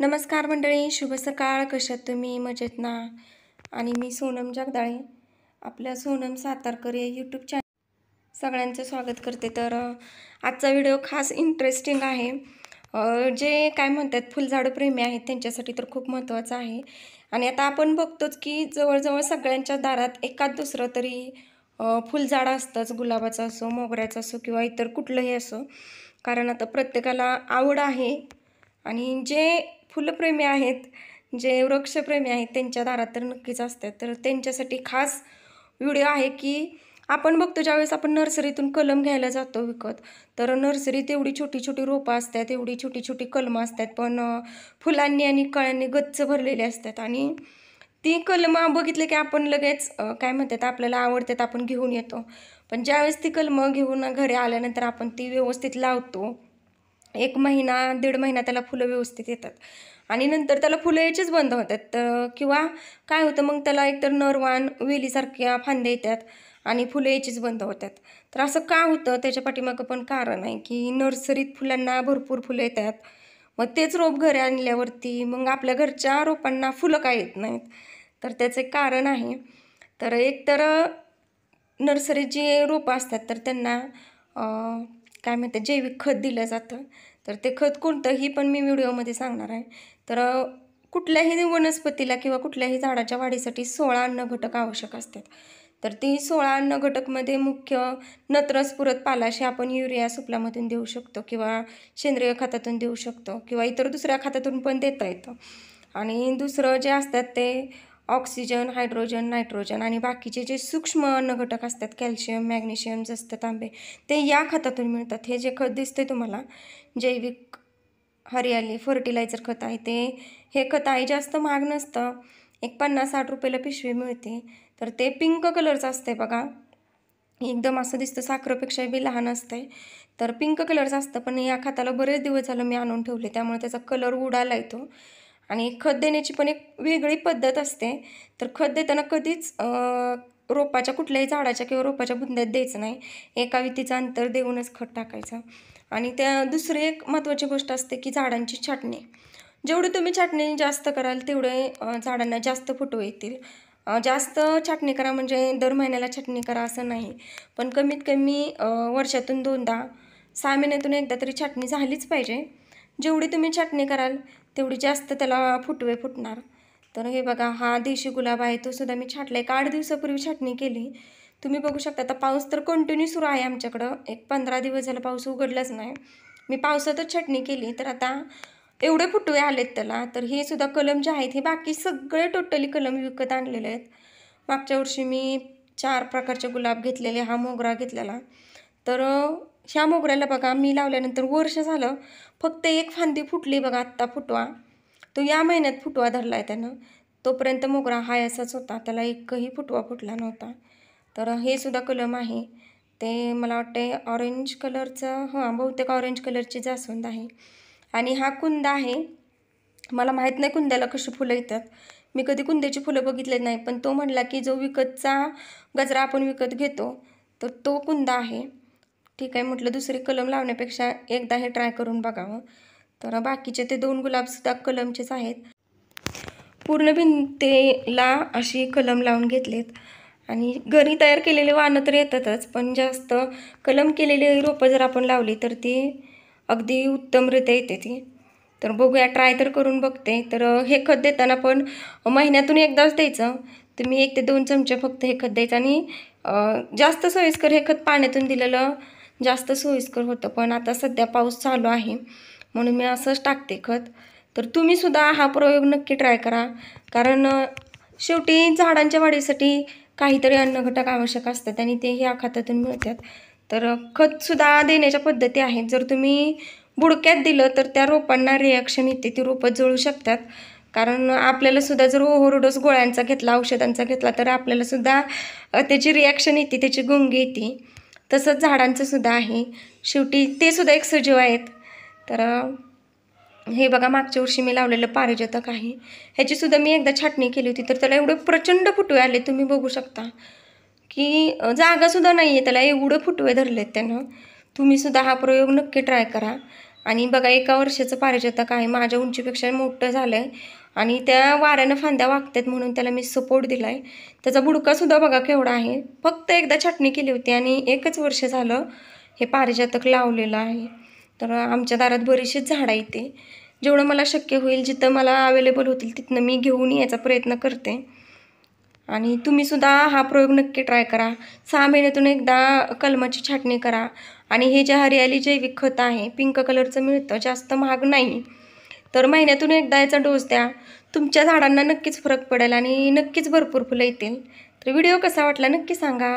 नमस्कार मंडळी शुभ सकाळ. कशात तुम्ही? मजेत ना? आणि मी सोनम जगदाळे आपल्या सोनम सातारकर या यूट्यूब चॅनल सगळ्यांचं स्वागत करते. तर आजचा व्हिडिओ खास इंटरेस्टिंग आहे. जे काय म्हणतात फुलझाडं प्रेमी आहेत त्यांच्यासाठी तर खूप महत्त्वाचं आहे. आणि आता आपण बघतोच की जवळजवळ सगळ्यांच्या दारात एकाच दुसरं तरी फुलझाड फुलझाडं असतंच गुलाबाचं असो मोगऱ्याचं असो किंवा इतर कुठलंही असो. कारण आता प्रत्येकाला आवड आहे. आणि जे फुलप्रेमी आहेत जे वृक्षप्रेमी आहेत त्यांच्या दारात तर नक्कीच असतात. तर त्यांच्यासाठी खास व्हिडिओ आहे की आपण बघतो ज्यावेळेस आपण नर्सरीतून कलम घ्यायला जातो विकत तर नर्सरीत एवढी छोटी छोटी रोपं असतात एवढी छोटी छोटी कलमं असतात पण फुलांनी आणि कळ्यांनी गच्च भरलेली असतात आणि ती कलमं बघितले की आपण लगेच काय म्हणतात आपल्याला आवडतात आपण घेऊन येतो. पण ज्यावेळेस ती कलमं घेऊन घरी आल्यानंतर आपण ती व्यवस्थित लावतो एक महिना दीड महिना त्याला फुलं व्यवस्थित येतात. आणि नंतर त्याला फुलं यायचीच बंद होतात. तर किंवा काय होतं मग त्याला एकतर नरवान वेलीसारख्या फांद्या येतात आणि फुलं यायचीच बंद होतात. तर असं का होतं? त्याच्या पाठीमागं पण कारण आहे की नर्सरीत फुलांना भरपूर फुलं येतात. मग तेच रोप घरी आणल्यावरती मग आपल्या घरच्या रोपांना फुलं काय येत नाहीत. तर त्याचं एक कारण आहे. तर एक तर नर्सरीत जे रोपं असतात तर त्यांना काय म्हणतात जैविक खत दिलं जातं. तर ते खत कोणतंही पण मी व्हिडिओमध्ये सांगणार आहे. तर कुठल्याही वनस्पतीला किंवा कुठल्याही झाडाच्या वाढीसाठी सोळा अन्न घटक आवश्यक असतात. तर ती सोळा अन्न घटकमध्ये मुख्य नत्रस पुरत पालाशी आपण युरिया सुपलामधून देऊ शकतो किंवा सेंद्रिय खतातून देऊ शकतो किंवा इतर दुसऱ्या खतातून पण देता येतं. आणि दुसरं जे असतात ते ऑक्सिजन हायड्रोजन नायट्रोजन आणि बाकीचे जे सूक्ष्म अन्नघटक असतात कॅल्शियम मॅग्नेशियम जस्त तांबे ते या खतातून मिळतात. हे जे खत दिसते तुम्हाला जैविक हरियाली फर्टिलायझर खत आहे ते. हे खत आहे जास्त महाग नसतं. एक पन्नास साठ रुपयाला पिशवी मिळते. तर ते पिंक कलरचं असते बघा. एकदम असं दिसतं साखरेपेक्षा बी लहान असतंय. तर पिंक कलरचं असतं पण या खताला बरेच दिवस झालं मी आणून ठेवले. त्यामुळे त्याचा कलर उडाला येतो आणि खत देण्याची पण एक वेगळी पद्धत असते. तर खत देताना कधीच रोपाच्या कुठल्याही झाडाच्या किंवा रोपाच्या बुंद्यात द्यायचं नाही. एका वितीचं अंतर देऊनच खत टाकायचं. आणि त्या दुसरी एक महत्त्वाची गोष्ट असते की झाडांची छाटणी. जेवढी तुम्ही छाटणी जास्त कराल तेवढे झाडांना जास्त फोटो येतील. जास्त छाटणी करा म्हणजे दर महिन्याला छाटणी करा असं नाही. पण कमीत कमी वर्षातून दोनदा सहा महिन्यातून एकदा तरी छाटणी झालीच पाहिजे. जेवढी तुम्ही छाटणी कराल तेवढी जास्त त्याला फुटवे फुटणार. तर हे बघा हा देशी गुलाब आहे तो सुद्धा मी छाटला एक आठ दिवसापूर्वी छाटणी केली. तुम्ही बघू शकता आता पाऊस तर कंटिन्यू सुरू आहे आमच्याकडं. एक पंधरा दिवस झाला पाऊस उघडलाच नाही. मी पावसातच छाटणी केली. तर आता एवढे फुटवे आलेत त्याला. तर हे सुद्धा कलम जे आहेत हे बाकी सगळे टोटली कलम विकत आणलेले आहेत. मागच्या वर्षी मी चार प्रकारचे गुलाब घेतलेले हा मोगरा घेतलेला. तर ह्या मोगऱ्याला बघा मी लावल्यानंतर वर्ष झालं फक्त एक फांदी फुटली बघा आत्ता फुटवा. तो या महिन्यात फुटवा धरला आहे त्यानं. तोपर्यंत मोगरा हाय असाच होता त्याला एकही फुटवा फुटला नव्हता. तर हे सुद्धा कलम आहे. ते मला वाटते ऑरेंज कलरचं हां बहुतेक ऑरेंज कलरची जास्वंद आहे. आणि हा कुंद आहे. मला माहीत नाही कुंद्याला कशी फुलं येतात. मी कधी कुंद्याची फुलं बघितले नाही पण तो म्हणला की जो विकतचा गजरा आपण विकत घेतो तर तो कुंद आहे. ठीक आहे म्हटलं दुसरी कलम लावण्यापेक्षा एकदा हे ट्राय करून बघावं. तर बाकीचे ते दोन गुलाबसुद्धा कलमचेच आहेत. पूर्ण भिंतेला अशी कलम लावून घेतलेत. आणि घरी तयार केलेले वाहनं तर येतातच पण जास्त कलम केलेली रोपं जर आपण लावली तर ती अगदी उत्तमरित्या येते ती. तर बघूया ट्राय तर करून बघते. तर हे खत देताना पण महिन्यातून एकदाच द्यायचं. तुम्ही एक ते दोन चमचे फक्त हे खत द्यायचं. आणि जास्त सोयीस्कर हे खत पाण्यातून दिलेलं जास्त सोयीस्कर होतं पण आता सध्या पाऊस चालू आहे. म्हणून मी असंच टाकते खत. तर तुम्ही सुद्धा हा प्रयोग नक्की ट्राय करा. कारण शेवटी झाडांच्या वाढीसाठी काहीतरी अन्नघटक आवश्यक असतात आणि ते ह्या खतातून मिळतात. तर खतसुद्धा देण्याच्या पद्धती आहेत. जर तुम्ही बुडक्यात दिलं तर त्या रोपांना रिॲक्शन येते. ती रोपं जळू शकतात. कारण आपल्याला सुद्धा जर ओव्हरडोस गोळ्यांचा घेतला औषधांचा घेतला तर आपल्याला सुद्धा त्याची रिॲक्शन येते त्याची गुंगी येते. तसंच झाडांचं सुद्धा आहे. शेवटी ते सुद्धा एक सजीव आहेत. तर हे बघा मागच्या वर्षी मी लावलेलं पारिजातक आहे. ह्याचीसुद्धा मी एकदा छाटणी केली होती तर त्याला एवढे प्रचंड फुटवे आले तुम्ही बघू शकता. की जागासुद्धा नाही आहे त्याला एवढं फुटवे धरलेत त्यानं. तुम्हीसुद्धा हा प्रयोग नक्की ट्राय करा. आणि बघा एका वर्षाचं पारिजातक आहे. माझ्या उंचीपेक्षा मोठं झालं आहे आणि त्या वाऱ्यानं फांद्या वागतात म्हणून त्याला मी सपोर्ट दिला आहे त्याचा बुडकासुद्धा बघा केवढा आहे. फक्त एकदा छाटणी केली होती आणि एकच वर्ष झालं हे पारिजातक लावलेलं आहे. तर आमच्या दारात बरीचशीच झाडं येते जेवढं मला शक्य होईल जिथं मला अवेलेबल होतील तिथनं मी घेऊन यायचा प्रयत्न करते. आणि तुम्हीसुद्धा हा प्रयोग नक्की ट्राय करा. सहा महिन्यातून एकदा कलमाची छाटणी करा. आणि हे जे हरियाली जैविक खत आहे पिंक कलरचं मिळतं जास्त महाग नाही. तर महिन्यातून एकदा याचा डोस द्या. तुमच्या झाडांना नक्कीच फरक पडेल आणि नक्कीच भरपूर फुलं येतील. तर व्हिडिओ कसा वाटला नक्की सांगा.